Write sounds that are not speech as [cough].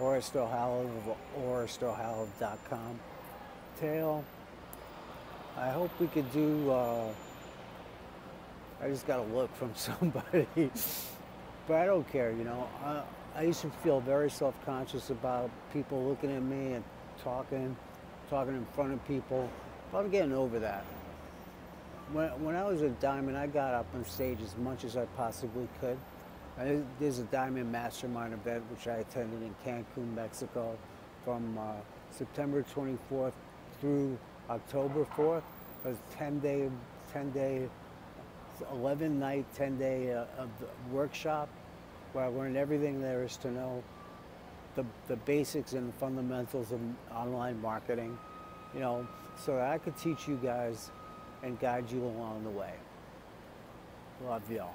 Orest O. Haliv. Tail, I hope we could do, uh, I just got a look from [laughs] somebody, but I don't care, you know. I, I used to feel very self-conscious about people looking at me and talking, talking in front of people, but I'm getting over that. When, when I was a Diamond, I got up on stage as much as I possibly could. There's a Diamond Mastermind event which I attended in Cancun, Mexico from uh, September 24th through October 4th. It was 10 day, 10 day, 11 night, 10 day uh, of workshop where I learned everything there is to know, the, the basics and fundamentals of online marketing, you know, so that I could teach you guys and guide you along the way. Love y'all.